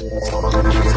楽しい。